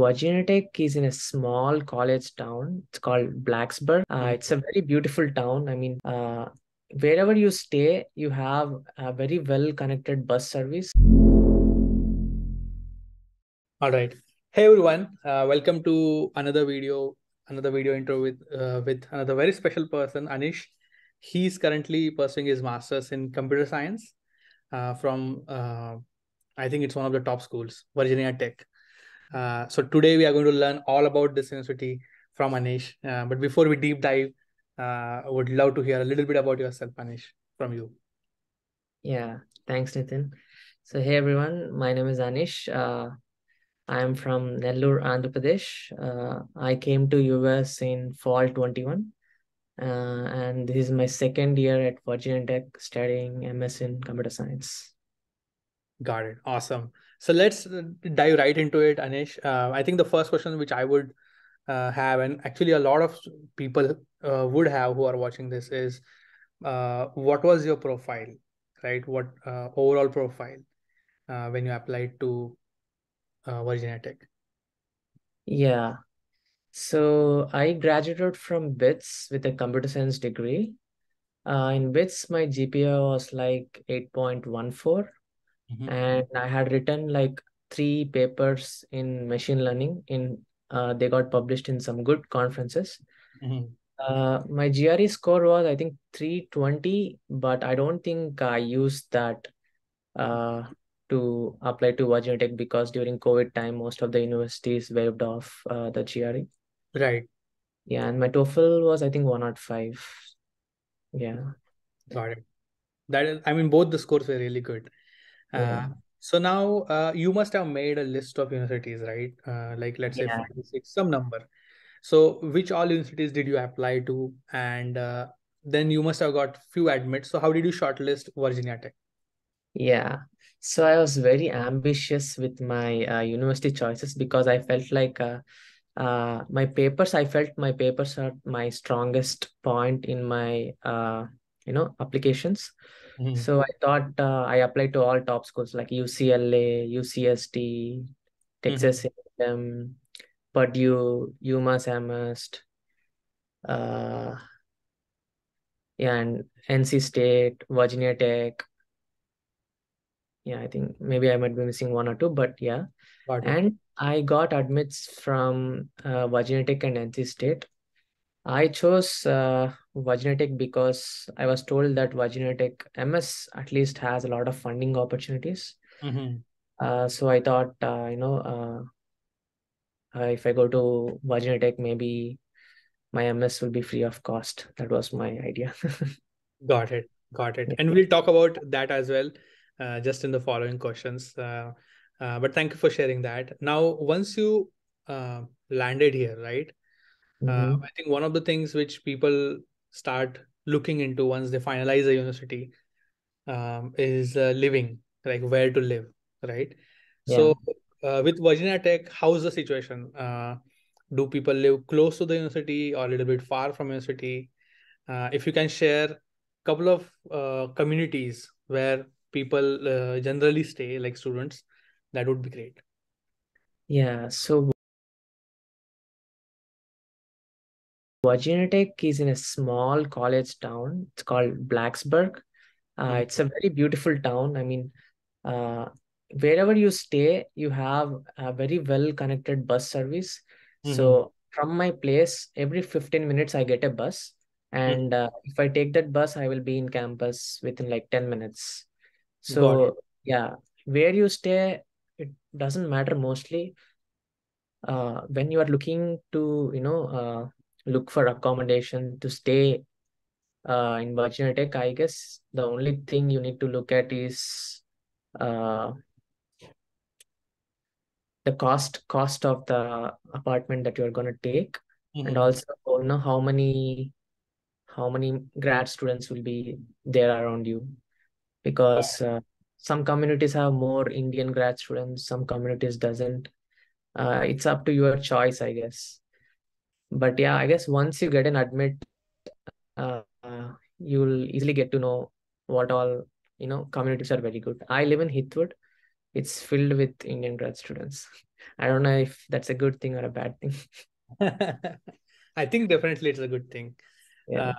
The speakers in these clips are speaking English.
Virginia Tech is in a small college town. It's called Blacksburg. Uh, Mhm. it's a very beautiful town. I mean, uh, wherever you stay, you have a very well connected bus service. All right. Hey everyone, uh, welcome to another video, another video intro with uh, with another very special person, Anish. He's currently pursuing his master's in computer science uh, from uh, I think it's one of the top schools, Virginia Tech. Uh, so today we are going to learn all about this university from Anish. Uh, but before we deep dive, uh, I would love to hear a little bit about yourself, Anish, from you. Yeah, thanks, Nitin. So, hey everyone, my name is Anish. Uh, I'm from Nellore, Andhra Pradesh. Uh, I came to US in fall 21. Uh, and this is my second year at Virginia Tech studying MS in computer science. Got it. Awesome. So let's uh, dive right into it, Anish. Uh, I think the first question which I would uh, have, and actually a lot of people uh, would have who are watching this, is uh, what was your profile, right? What uh, overall profile when you applied to Virginia Tech? Yeah. So I graduated from BITS with a computer science degree. In BITS, my GPA was like 8.14, Mhm. and I had written like three papers in machine learning. In uh, they got published in some good conferences. Mhm. Uh, my GRE score was I think 320, but I don't think I used that uh, to apply to Virginia Tech because during COVID time, most of the universities waived off uh, the GRE. Right. Yeah, and my TOEFL was I think 105. Yeah. Got it. That is, I mean, both the scores were really good. Uh, Yeah. so now uh, you must have made a list of universities, right? Uh, like let's say five, six, some number. So which all universities did you apply to? And uh, then you must have got few admits. So how did you shortlist Virginia Tech? Yeah. So I was very ambitious with my uh, university choices because I felt like uh, uh, my papers, I felt my papers are my strongest point in my uh, you know applications. Mhm. So I thought uh, I applied to all top schools like UCLA, UCSD, Texas A&M, Purdue, UMass Amherst, uh, yeah, and NC State, Virginia Tech. Yeah, I think maybe I might be missing one or two, but yeah. It. And I got admits from uh, Virginia Tech and NC State. I chose uh, Virginia Tech because I was told that Virginia Tech MS at least has a lot of funding opportunities. Mhm. Uh, so I thought, uh, you know, uh, if I go to Virginia Tech, maybe my MS will be free of cost. That was my idea. Got it. Got it. And we'll talk about that as well, uh, just in the following questions. Uh, uh, but thank you for sharing that. Now, once you uh, landed here, right? Uh, Mhm. I think one of the things which people start looking into once they finalize a university um, is uh, living, like where to live, right? Yeah. So, uh, with Virginia Tech, how's the situation? Uh, do people live close to the university or a little bit far from university? Uh, if you can share a couple of uh, communities where people uh, generally stay, like students, that would be great. Yeah. So Virginia Tech is in a small college town. It's called Blacksburg. Uh, Mhm. it's a very beautiful town. I mean, uh, wherever you stay, you have a very well connected bus service. Mhm. So from my place, every 15 minutes I get a bus. And uh, if I take that bus, I will be in campus within like 10 minutes. So yeah, where you stay, it doesn't matter mostly. Uh, when you are looking to, you know, uh, look for accommodation to stay uh, in Virginia Tech, I guess the only thing you need to look at is uh, the cost cost of the apartment that you're gonna take, and Mhm. also you know how many how many grad students will be there around you, because uh, some communities have more Indian grad students, some communities doesn't. Uh, it's up to your choice, I guess. But yeah, I guess once you get an admit, uh, uh, you'll easily get to know what all you know communities are very good. I live in Heathwood, it's filled with Indian grad students. I don't know if that's a good thing or a bad thing. I think definitely it's a good thing. Yeah.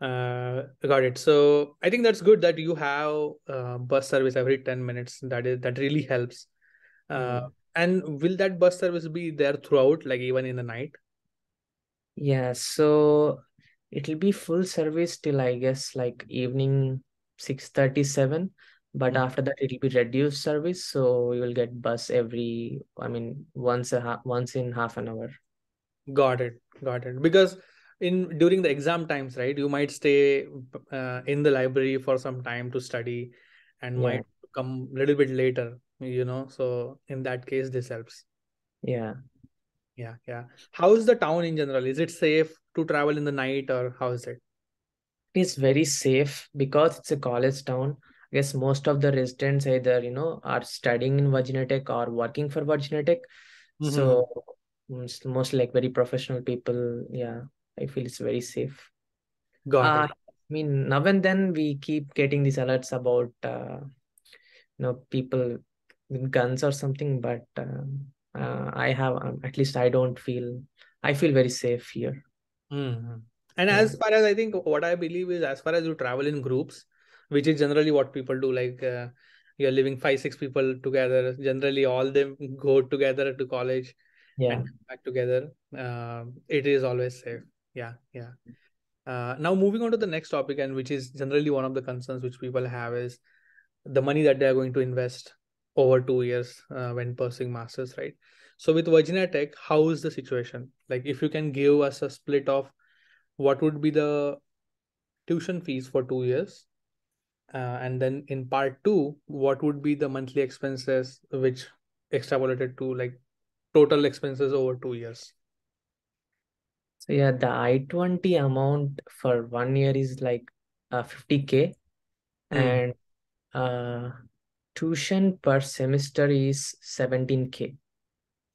Uh, uh, got it. So I think that's good that you have uh, bus service every 10 minutes. That is that really helps. Uh, Mm. and will that bus service be there throughout, like even in the night? Yeah, so it'll be full service till I guess like evening 6:37, but Mm. after that it'll be reduced service, so you will get bus every, I mean, once a ha once in half an hour. Got it. Got it. Because in during the exam times, right, you might stay uh, in the library for some time to study and Yeah, might come a little bit later, you know. So in that case, this helps. yeah. Yeah, yeah. How is the town in general? Is it safe to travel in the night or how is it? It is very safe because it's a college town. I guess most of the residents either, you know, are studying in Virginia Tech or working for Virginia Tech. Mm-hmm. So most, most like very professional people, yeah, I feel it's very safe. Got Uh, it. I mean, now and then we keep getting these alerts about, uh, you know, people with guns or something, but um, uh, I have, um, at least I don't feel, I feel very safe here. Mm-hmm. And Yeah. as far as I think, what I believe is, as far as you travel in groups, which is generally what people do, like uh, you're living five, six people together. Generally, all them go together to college Yeah. and come back together. Uh, it is always safe. Yeah, yeah. Uh, now moving on to the next topic, and which is generally one of the concerns which people have is the money that they are going to invest over two years uh, when pursuing masters, right? So with Virginia Tech, how is the situation? Like, if you can give us a split of what would be the tuition fees for two years, uh, and then in part two, what would be the monthly expenses which extrapolated to like total expenses over two years? So yeah, the I-20 amount for one year is like uh, 50K Mm. and uh, tuition per semester is 17K.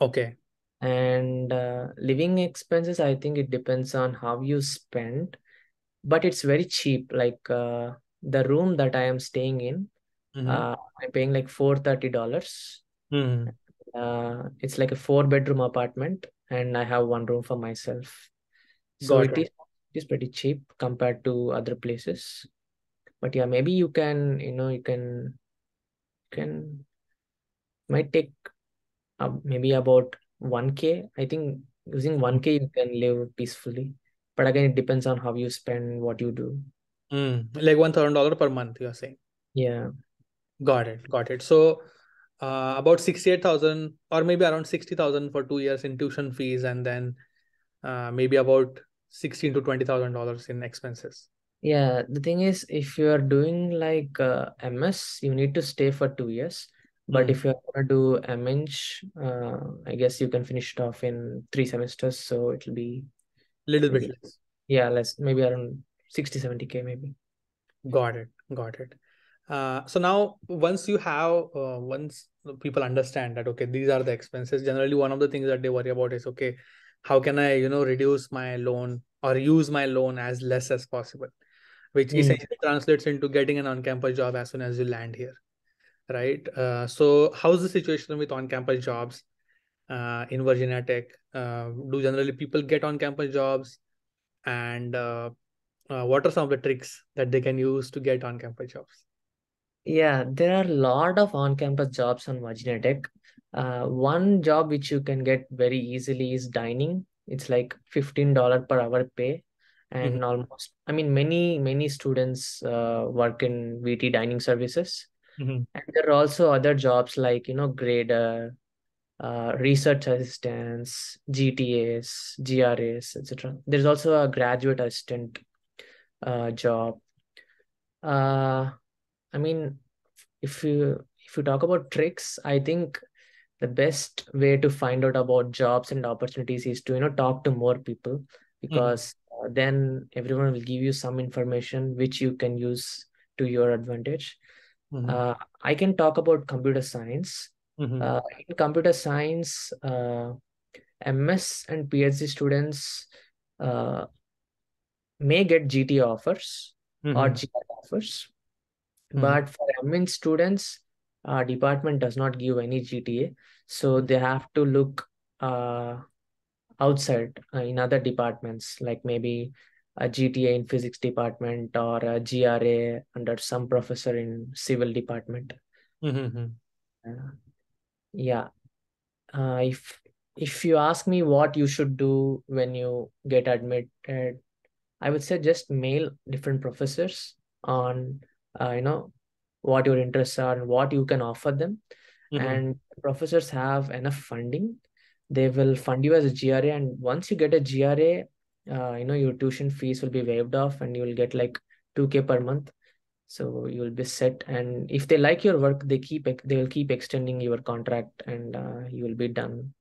Okay. And uh, living expenses, I think it depends on how you spend, but it's very cheap. Like uh, the room that I am staying in, Mhm. uh, I'm paying like $430. Mhm. Uh, it's like a four bedroom apartment, and I have one room for myself. So it it. is it is pretty cheap compared to other places. But yeah, maybe you can, you know, you can can might take uh, maybe about 1K. I think using 1K you can live peacefully. But again, it depends on how you spend, what you do. Mm. Like one thousand dollar per month, you're saying. Yeah. Got it. Got it. So uh, about 68,000 or maybe around 60,000 for two years in tuition fees and then uh, maybe about 16 to 20,000 dollars in expenses. Yeah, the thing is, if you are doing like uh, MS, you need to stay for two years. But Mm. if you're gonna do MEng, uh, I guess you can finish it off in three semesters. So it'll be, a Little bit less. yeah, less, maybe around 60, 70K maybe. Got it. Got it. Uh, so now once you have uh, once people understand that okay these are the expenses generally one of the things that they worry about is okay how can i you know reduce my loan or use my loan as less as possible which Mm. essentially translates into getting an on-campus job as soon as you land here right uh, so how's the situation with on-campus jobs uh, in virginia tech uh, do generally people get on-campus jobs and uh, uh, what are some of the tricks that they can use to get on-campus jobs Yeah, there are a lot of on-campus jobs on Virginia Tech. Uh, one job which you can get very easily is dining. It's like $15 per hour pay. And almost, I mean, many, many students uh, work in VT dining services. Mhm. And there are also other jobs like, you know, grader, uh, research assistants, GTAs, GRAs, etc. There's also a graduate assistant uh, job. Uh, I mean, if you if you talk about tricks, I think the best way to find out about jobs and opportunities is to you know talk to more people because uh, then everyone will give you some information which you can use to your advantage. Mhm. Uh, I can talk about computer science. Mhm. Uh, in computer science, uh, MS and PhD students uh, may get GT offers or Mhm. GR offers. But for MEng students, our department does not give any GTA, so they have to look uh, outside uh, in other departments, like maybe a GTA in physics department or a GRA under some professor in civil department. Mm-hmm. Uh, yeah. Uh, if if you ask me what you should do when you get admitted, I would say just mail different professors on uh, you know what your interests are and what you can offer them. Mhm. And professors have enough funding. They will fund you as a GRA, and once you get a GRA, uh, you know your tuition fees will be waived off, and you will get like 2k per month. So you will be set, and if they like your work, they keep they will keep extending your contract, and uh, you will be done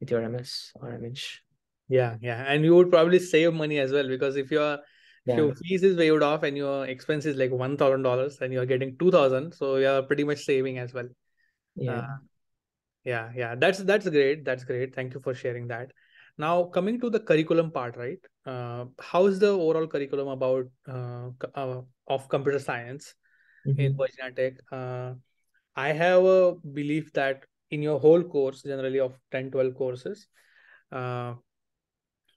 with your MS or MH. Yeah, yeah. And you would probably save money as well because if your if Yeah, your fees is waived off and your expense is like one thousand dollars and you're getting two thousand, so you're pretty much saving as well. yeah. Uh, yeah, yeah. That's that's great. That's great. Thank you for sharing that. Now coming to the curriculum part, right? Uh, how is the overall curriculum about uh, uh, of computer science in Mhm. Virginia Tech? Uh, I have a belief that in your whole course, generally of 10, 12 courses, uh,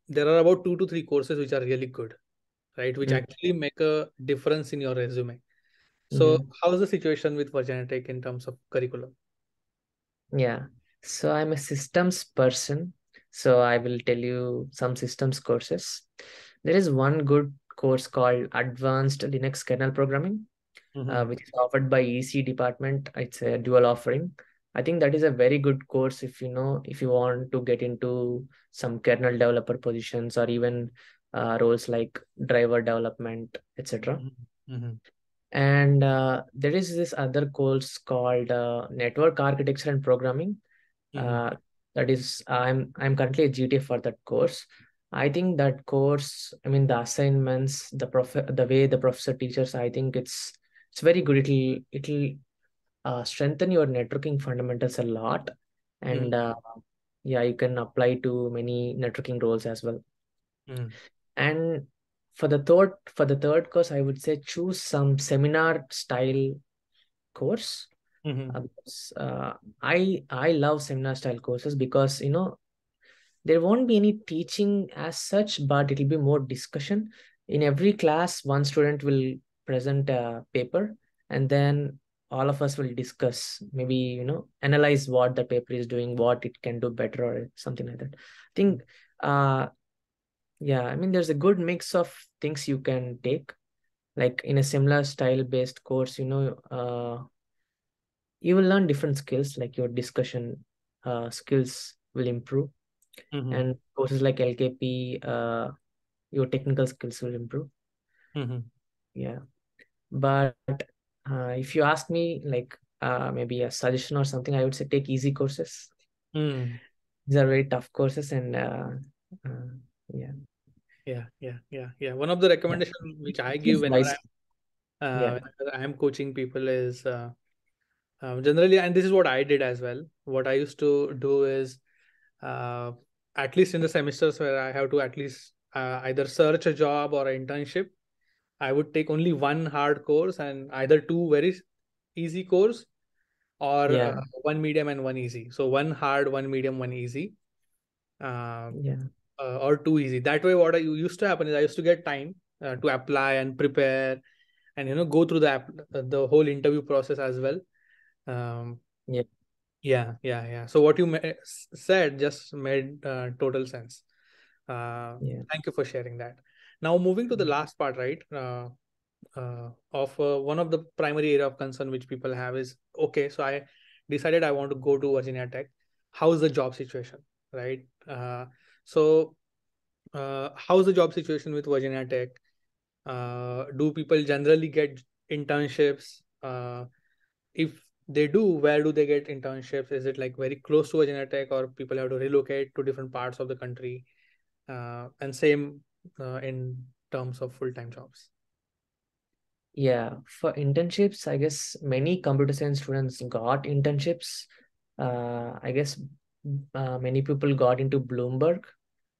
there are about two to three courses which are really good, right? Which Mm. actually make a difference in your resume. So, Mhm. how's the situation with Virginia Tech in terms of curriculum? Yeah. So I'm a systems person. So I will tell you some systems courses. There is one good course called Advanced Linux Kernel Programming, uh, Mhm. which is offered by EC department. It's a dual offering. I think that is a very good course if you know if you want to get into some kernel developer positions or even uh, roles like driver development, etc. Mhm. And uh, there is this other course called uh, Network Architecture and Programming. Mhm. Uh, that is, I'm I'm currently a GTA for that course. I think that course, I mean, the assignments, the prof, the way the professor teaches, I think it's it's very good. It'll it'll uh, strengthen your networking fundamentals a lot, and uh, yeah, you can apply to many networking roles as well. Mhm. And for the third for the third course, I would say choose some seminar style course. Mhm. Uh, uh, I I love seminar style courses because you know there won't be any teaching as such, but it'll be more discussion. In every class, one student will present a paper, and then all of us will discuss, maybe you know, analyze what the paper is doing, what it can do better, or something like that. I think, uh, yeah, I mean, there's a good mix of things you can take, like in a similar style based course, you know, uh, you will learn different skills, like your discussion uh, skills will improve Mhm. and courses like LKP, uh, your technical skills will improve. Mhm. Yeah, but uh, if you ask me, like uh, maybe a suggestion or something, I would say take easy courses. Mhm. These are very tough courses, and uh, uh, yeah, Yeah, yeah, yeah, yeah. One of the recommendation which I give Choose whenever. I, uh, Yeah, whenever I am coaching people is uh, um, generally, and this is what I did as well. What I used to do is, uh, at least in the semesters where I have to at least uh, either search a job or an internship, I would take only one hard course and either two very easy course or yeah, uh, one medium and one easy. So one hard, one medium, one easy. Uh, yeah, uh, or too easy. That way, what I used to happen is I used to get time uh, to apply and prepare, and you know go through the app, uh, the whole interview process as well. Um, yeah, yeah, yeah, yeah. So what you ma- said just made uh, total sense. Uh, yeah. thank you for sharing that. Now moving to the last part, right? Uh, uh, of uh, one of the primary area of concern which people have is okay. So I decided I want to go to Virginia Tech. How's the job situation, right? Uh, so uh, how's the job situation with Virginia Tech? Uh, do people generally get internships? Uh, if they do, where do they get internships? Is it like very close to Virginia Tech, or people have to relocate to different parts of the country? Uh, and same uh, in terms of full time jobs. Yeah, for internships, I guess many computer science students got internships. Uh, I guess many people got into Bloomberg.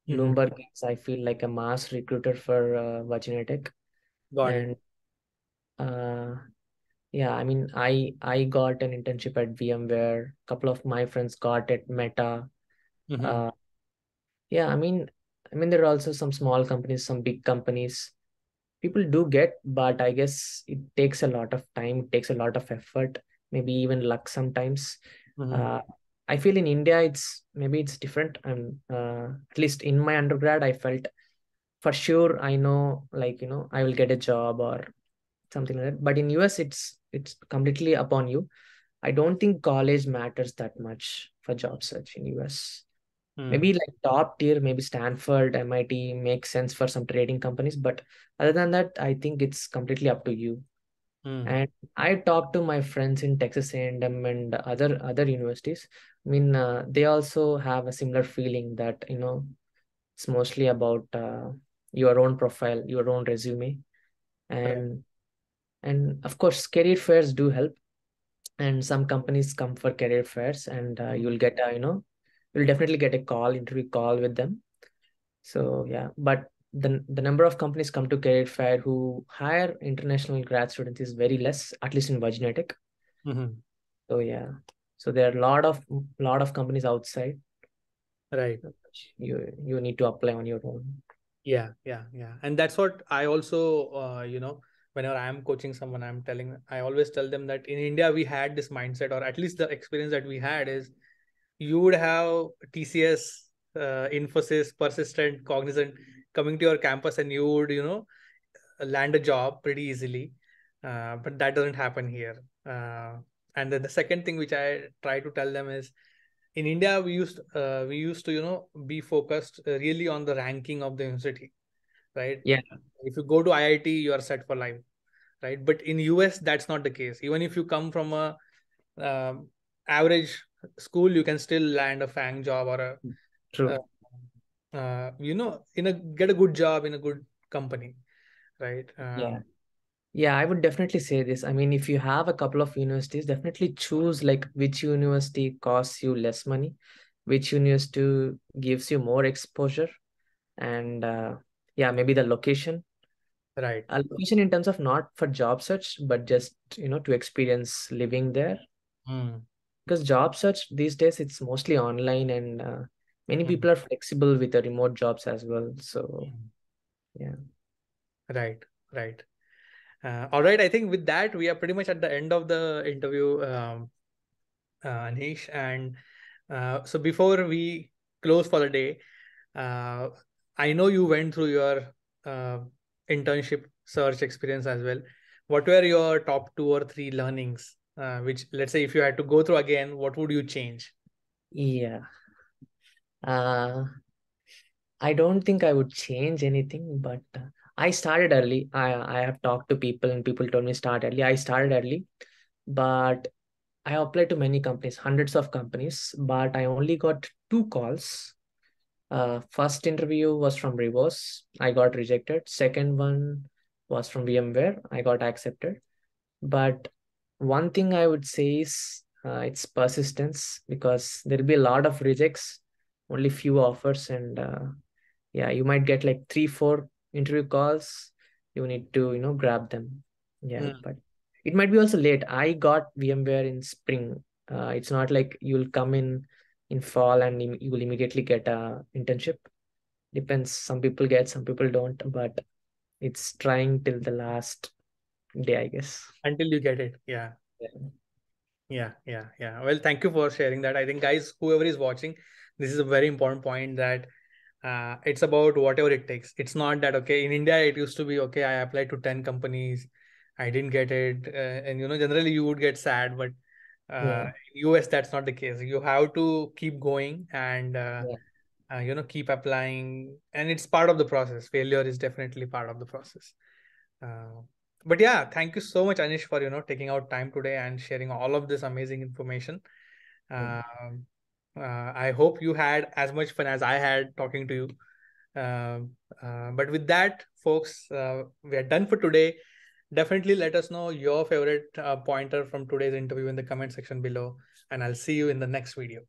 Mhm. Bloomberg is, I feel, like a mass recruiter for uh, Virginia Tech. Got it. And uh, yeah i mean i i got an internship at vmware a couple of my friends got at meta Mhm. uh, yeah i mean i mean there are also some small companies some big companies people do get but i guess it takes a lot of time it takes a lot of effort maybe even luck sometimes Mhm. uh, i feel in india it's maybe it's different. And uh, at least in my undergrad i felt for sure i know like you know i will get a job or something like that. But in us it's it's completely upon you. I don't think college matters that much for job search in us Mm. maybe like top tier maybe stanford mit makes sense for some trading companies. But other than that i think it's completely up to you. Mm. and i talked to my friends in texas a&m and other other universities i mean uh, they also have a similar feeling that you know it's mostly about uh, your own profile your own resume. And and of course career fairs do help. And some companies come for career fairs and uh, Mhm. you'll get a you know you'll definitely get a call interview call with them. So yeah but the, the number of companies come to career fair who hire international grad students is very less at least in virginia tech. Mhm. so yeah so there are a lot of lot of companies outside Right. you you need to apply on your own Yeah, yeah, yeah. And that's what I also, uh, you know, whenever I'm coaching someone, I'm telling, I always tell them that in India, we had this mindset, or at least the experience that we had is you would have TCS, uh, Infosys, Persistent, Cognizant coming to your campus and you would, you know, land a job pretty easily. Uh, but that doesn't happen here. Uh, and then the second thing which I try to tell them is in India, we used uh, we used to you know be focused uh, really on the ranking of the university, right? yeah If you go to IIT, you are set for life, right? But in US, that's not the case. Even if you come from a um, average school, you can still land a FANG job or a true uh, uh, you know in a get a good job in a good company, right? Um, Yeah, I would definitely say this. I mean, if you have a couple of universities, definitely choose like which university costs you less money, which university gives you more exposure, and uh, yeah, maybe the location. right. A location in terms of not for job search, but just you know to experience living there. Mm. Because job search these days it's mostly online, and uh, many Mm. people are flexible with the remote jobs as well. So Mm. yeah, Right. Right. Uh, all right. I think with that, we are pretty much at the end of the interview, um, uh, Anish. And uh, so before we close for the day, uh, I know you went through your uh, internship search experience as well. What were your top two or three learnings? Uh, which, let's say, if you had to go through again, what would you change? yeah. I don't think I would change anything, but I started early. I I have talked to people and people told me start early. I started early, but I applied to many companies, hundreds of companies, but I only got two calls. Uh, first interview was from Rivos. I got rejected. Second one was from VMware. I got accepted. But one thing I would say is uh, it's persistence because there'll be a lot of rejects, only few offers, and uh, yeah you might get like three four interview calls you need to you know grab them yeah Mm. but it might be also late i got vmware in spring uh, it's not like you'll come in in fall and you will immediately get a internship depends some people get some people don't but it's trying till the last day i guess Until you get it. Yeah. yeah Yeah, yeah, yeah. Well, thank you for sharing that. I think, guys, whoever is watching, this is a very important point that uh, it's about whatever it takes. It's not that, okay, in India, it used to be, okay, I applied to 10 companies, I didn't get it. Uh, and, you know, generally you would get sad, but uh, yeah in US, that's not the case. You have to keep going and, uh, yeah uh, you know, keep applying. And it's part of the process. Failure is definitely part of the process. Uh, but yeah, thank you so much, Anish, for you know taking out time today and sharing all of this amazing information. yeah. Uh, I hope you had as much fun as I had talking to you. Um, uh, but with that, folks, uh, we are done for today. Definitely let us know your favorite uh, pointer from today's interview in the comment section below, and I'll see you in the next video.